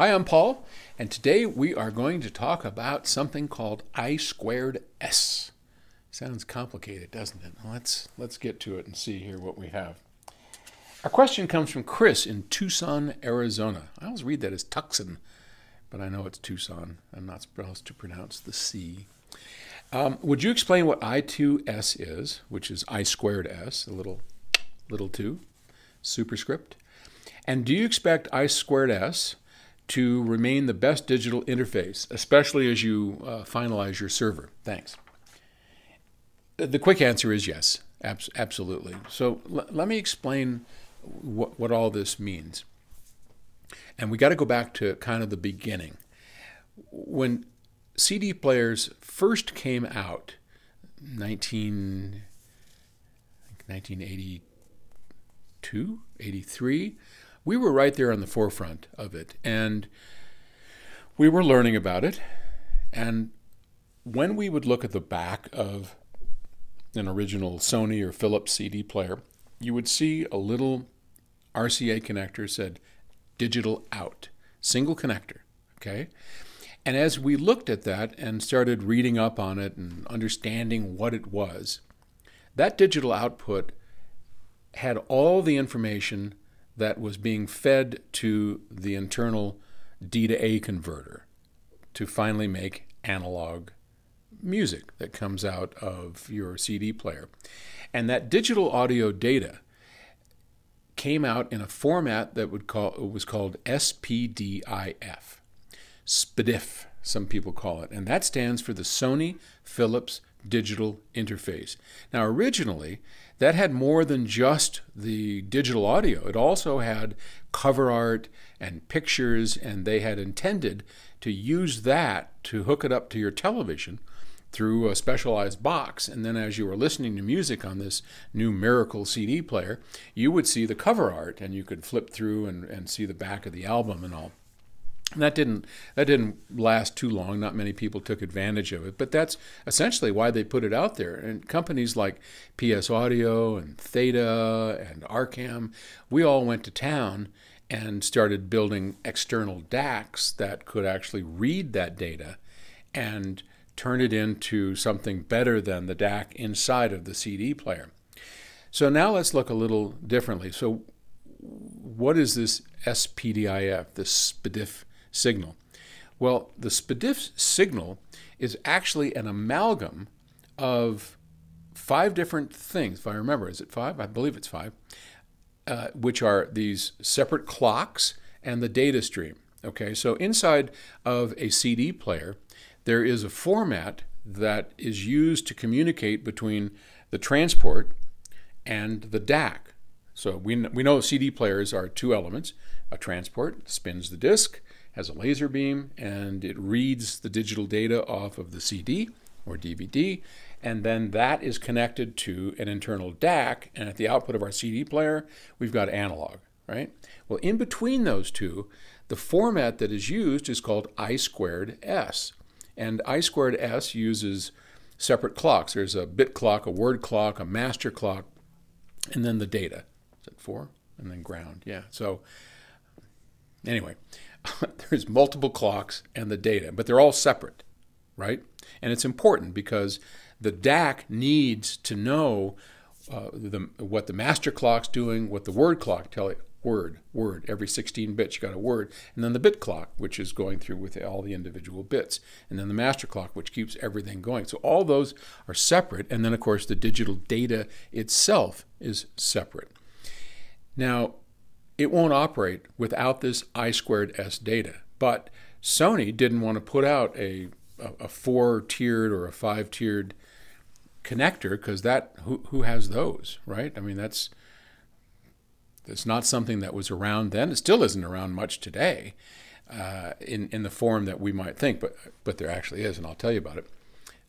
Hi, I'm Paul, and today we are going to talk about something called I squared S. Sounds complicated, doesn't it? Let's let's get to it and see here what we have. Our question comes from Chris in Tucson, Arizona. I always read that as Tucson, but I know it's Tucson. I'm not supposed to pronounce the C. Um, would you explain what I2S is, which is I squared S, a little little 2, superscript? And do you expect I squared S to remain the best digital interface, especially as you uh, finalize your server? Thanks. The quick answer is yes, abs- absolutely. So let me explain what, what all this means. And we got to go back to kind of the beginning. When CD players first came out, 19, 1982, 83, we were right there on the forefront of it. And we were learning about it. And when we would look at the back of an original Sony or Philips CD player, you would see a little RCA connector said digital out, single connector. Okay. And as we looked at that and started reading up on it and understanding what it was, that digital output had all the information that was being fed to the internal D to A converter to finally make analog music that comes out of your CD player. And that digital audio data came out in a format that would call, was called SPDIF. SPDIF, some people call it. And that stands for the Sony Philips Digital Interface. Now, originally, that had more than just the digital audio. It also had cover art and pictures, and they had intended to use that to hook it up to your television through a specialized box. And then as you were listening to music on this new Miracle CD player, you would see the cover art and you could flip through and, and see the back of the album and all. And that didn't that didn't last too long. Not many people took advantage of it, but that's essentially why they put it out there. And companies like PS Audio and Theta and Arcam, we all went to town and started building external DACs that could actually read that data and turn it into something better than the DAC inside of the CD player. So now let's look a little differently. So what is this SPDIF, this SPDIF signal? Well, the SPDIF signal is actually an amalgam of five different things. If I remember, is it five? I believe it's five, uh, which are these separate clocks and the data stream. Okay, so inside of a CD player, there is a format that is used to communicate between the transport and the DAC. So we, we know CD players are two elements. A transport spins the disk, has a laser beam, and it reads the digital data off of the CD or DVD, and then that is connected to an internal DAC, and at the output of our CD player, we've got analog, right? Well, in between those two, the format that is used is called I squared S. And I squared S uses separate clocks. There's a bit clock, a word clock, a master clock, and then the data. Is it four? And then ground. Yeah. So anyway, there's multiple clocks and the data, but they're all separate, right? And it's important because the DAC needs to know uh, the, what the master clock's doing, what the word clock tell it, word, word. Every 16 bits, you got a word. And then the bit clock, which is going through with all the individual bits. And then the master clock, which keeps everything going. So all those are separate. And then, of course, the digital data itself is separate. Now, it won't operate without this I squared S data. But Sony didn't want to put out a, a, a four tiered or a five tiered connector because that who, who has those right i mean that's it's not something that was around then. It still isn't around much today uh, in, in the form that we might think, but, but there actually is, and I'll tell you about it.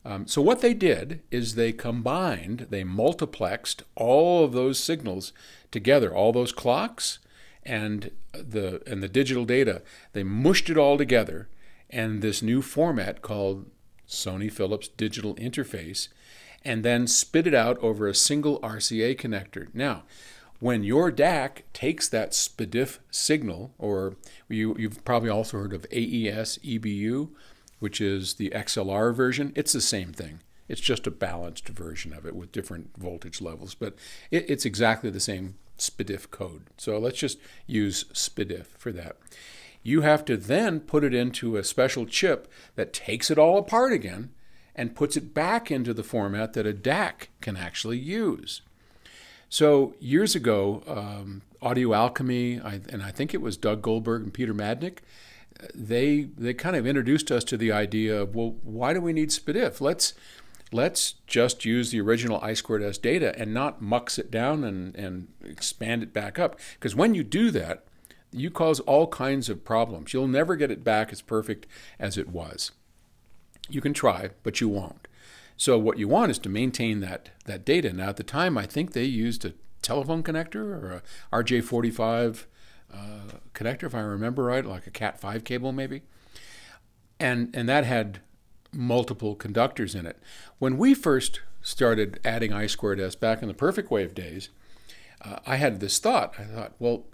Um, so, what they did is they combined, they multiplexed all of those signals together, all those clocks and the, and the digital data. They mushed it all together, and this new format called Sony Philips Digital Interface, and then spit it out over a single RCA connector. Now, when your DAC takes that SPDIF signal, or you, you've probably also heard of AES EBU, which is the XLR version, it's the same thing. It's just a balanced version of it with different voltage levels, but it, it's exactly the same SPDIF code. So let's just use SPDIF for that. You have to then put it into a special chip that takes it all apart again and puts it back into the format that a DAC can actually use. So years ago, um, Audio Alchemy, I, and I think it was Doug Goldberg and Peter Madnick, they they kind of introduced us to the idea of well, why do we need SPDIF? Let's let's just use the original I squared S data and not mux it down and, and expand it back up. Because when you do that, you cause all kinds of problems. You'll never get it back as perfect as it was. You can try, but you won't. So what you want is to maintain that, that data. Now, at the time, I think they used a telephone connector or a RJ45 uh, connector, if I remember right, like a Cat5 cable maybe. And, and that had multiple conductors in it. When we first started adding I squared S back in the PerfectWave days, uh, I had this thought. I thought, well,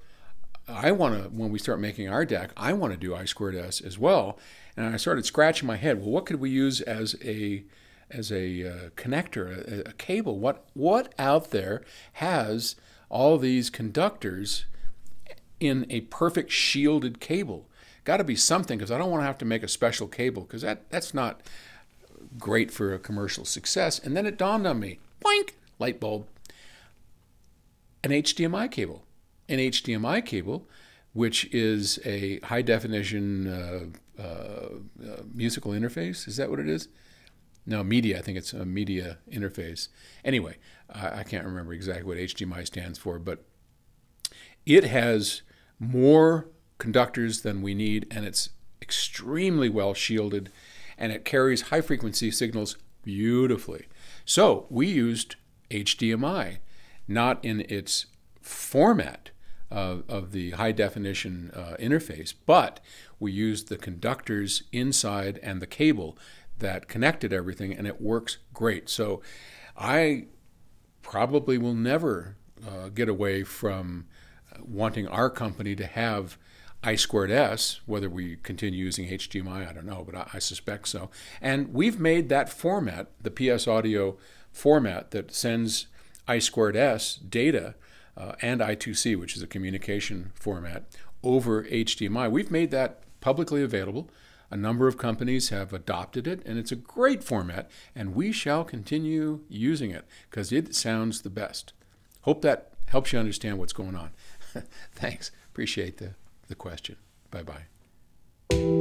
I want to, when we start making our DAC, I want to do I squared S as well. And I started scratching my head. Well, what could we use as a as a uh, connector, a, a, cable. What what out there has all these conductors in a perfect shielded cable? Got to be something because I don't want to have to make a special cable because that that's not great for a commercial success. And then it dawned on me, boink, light bulb, an HDMI cable, an HDMI cable, which is a high definition uh, uh, uh, musical interface. Is that what it is? No, media. I think it's a media interface. Anyway, I, I can't remember exactly what HDMI stands for, but it has more conductors than we need, and it's extremely well shielded, and it carries high frequency signals beautifully. So we used HDMI, not in its format of, of the high definition uh, interface, but we used the conductors inside and the cable that connected everything, and it works great. So I probably will never uh, get away from uh, wanting our company to have I squared S, whether we continue using HDMI, I don't know, but I, I, suspect so. And we've made that format, the PS Audio format that sends I squared S data uh, and I2C, which is a communication format, over HDMI. We've made that publicly available. A number of companies have adopted it, and it's a great format, and we shall continue using it because it sounds the best. Hope that helps you understand what's going on. Thanks. Appreciate the, the question. Bye bye.